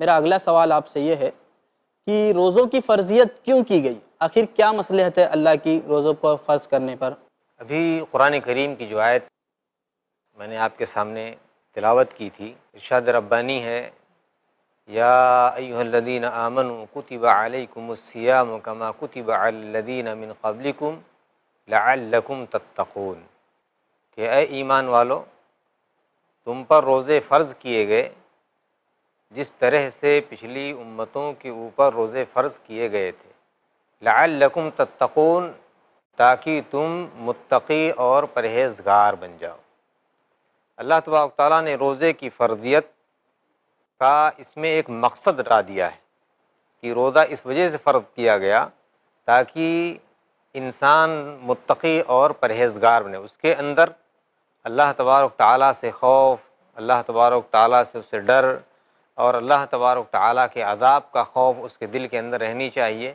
میرا اگلا سوال آپ سے یہ ہے کہ روزوں کی فرضیت کیوں کی گئی؟ آخر کیا مصلحت ہے اللہ کی روزوں پر فرض کرنے پر؟ ابھی قرآن کریم کی جو آیت میں نے آپ کے سامنے تلاوت کی تھی، ارشاد ربانی ہے، یا ایہا الذین آمنوا کتب علیکم السیام کما کتب علی الذین من قبلکم لعلکم تتقون۔ کہ اے ایمان والو، تم پر روزے فرض کیے گئے جس طرح سے پچھلی امتوں کے اوپر روزے فرض کیے گئے تھے۔ لعلکم تتقون، تاکہ تم متقی اور پرہیزگار بن جاؤ۔ اللہ تبارک تعالیٰ نے روزے کی فرضیت کا اس میں ایک مقصد را دیا ہے کہ روزہ اس وجہ سے فرض کیا گیا تاکہ انسان متقی اور پرہیزگار بنے۔ اس کے اندر اللہ تبارک تعالیٰ سے خوف، اللہ تبارک تعالیٰ سے اسے ڈر اور اللہ تبارک تعالیٰ کے عذاب کا خوف اس کے دل کے اندر رہنی چاہیے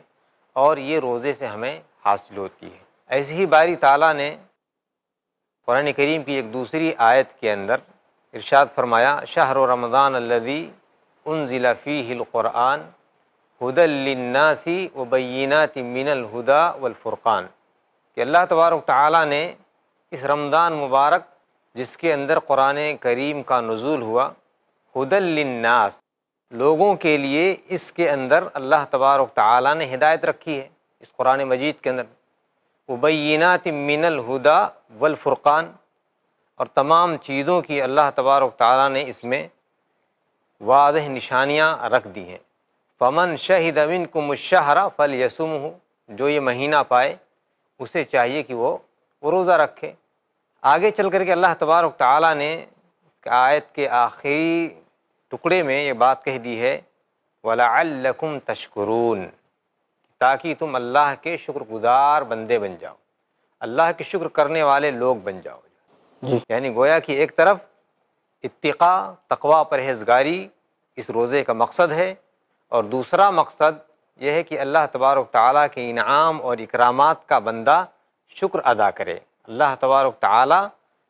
اور یہ روزے سے ہمیں حاصل ہوتی ہے۔ ایسے ہی باری تعالیٰ نے قرآن کریم کی ایک دوسری آیت کے اندر ارشاد فرمایا، شہر و رمضان الدی ان ضلع فی القرآن ہد الناسی و بینات من الہدا والفرقان۔ کہ اللہ تبارک تعالیٰ نے اس رمضان مبارک جس کے اندر قرآن کریم کا نزول ہوا ہد الناس لوگوں کے لیے اس کے اندر اللہ تبارک تعالیٰ نے ہدایت رکھی ہے۔ اس قرآن مجید کے اندر ابینات من الہدا والفرقان اور تمام چیزوں کی اللہ تبارک تعالیٰ نے اس میں واضح نشانیاں رکھ دی ہیں۔ فمن شہید امن کو مشہرہ فل یسم ہو جو یہ مہینہ پائے، اسے چاہیے کہ وہ روزہ رکھے۔ آگے چل کر کے اللہ تبارک تعالیٰ نے اس آیت کے آخری ٹکڑے میں یہ بات کہہ دی ہے وَلَعَلَّكُمْ تَشْكُرُونَ تاکہ تم اللہ کے شکر گزار بندے بن جاؤ۔ اللہ کے شکر کرنے والے لوگ بن جاؤ۔ جی۔ یعنی گویا کہ ایک طرف اتقا تقوا پرہیزگاری اس روزے کا مقصد ہے اور دوسرا مقصد یہ ہے کہ اللہ تبارک تعالیٰ کے انعام اور اکرامات کا بندہ شکر ادا کرے۔ اللہ تبارک تعالیٰ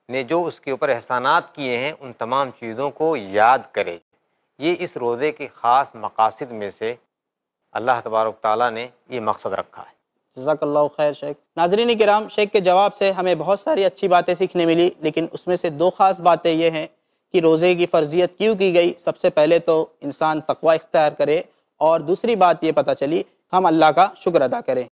نے جو اس کے اوپر احسانات کیے ہیں ان تمام چیزوں کو یاد کرے۔ یہ اس روزے کے خاص مقاصد میں سے اللہ تبارک تعالیٰ نے یہ مقصد رکھا ہے۔ جزاک اللہ خیر شیخ۔ ناظرین کرام، شیخ کے جواب سے ہمیں بہت ساری اچھی باتیں سیکھنے ملی، لیکن اس میں سے دو خاص باتیں یہ ہیں کہ روزے کی فرضیت کیوں کی گئی۔ سب سے پہلے تو انسان تقوی اختیار کرے اور دوسری بات یہ پتہ چلی، ہم اللہ کا شکر ادا کریں۔